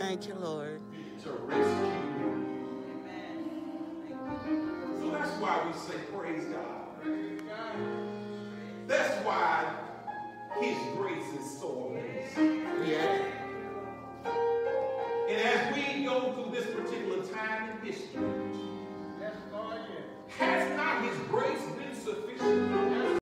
Thank you, Lord. To rescue you. So that's why we say praise God. That's why his grace is so amazing. Yeah. And as we go through this particular time in history,